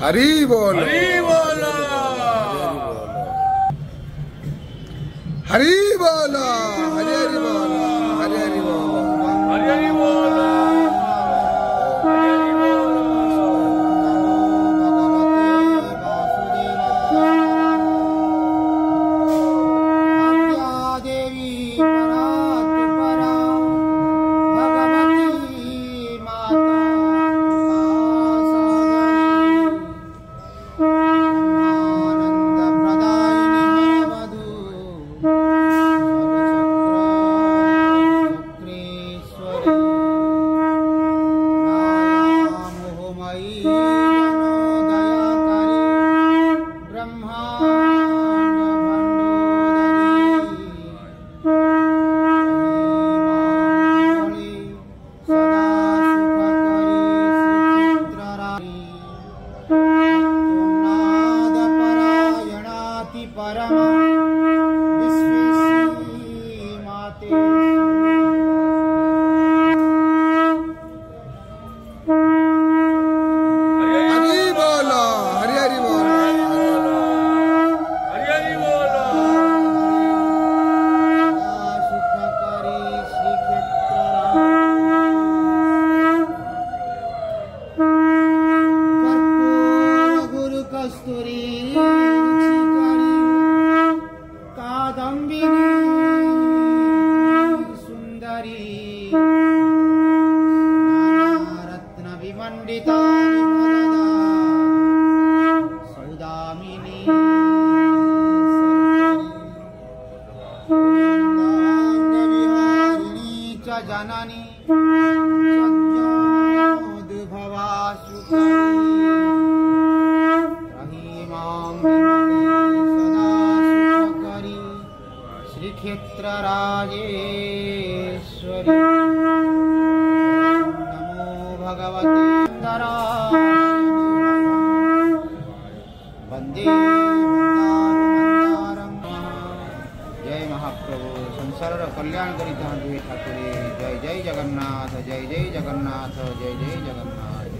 ¡Arívolo! ¡Arívolo! ¡Arívolo! ¡Arívolo! aí. रत्नविमण्डिता सुदामिनीङ्गविहारिणी च जननी संज्ञाद्भवासु श्रीक्षेत्रराजेश्वरि नमो भगवते वंदे जय महाप्रभु ସଂସାରର କଲ୍ୟାଣ କରିଥାନ୍ତି ହେ ଠାକୁରେ ଜୟ ଜୟ ଜଗନ୍ନାଥ ଜୟ ଜୟ ଜଗନ୍ନାଥ ଜୟ ଜୟ ଜଗନ୍ନାଥ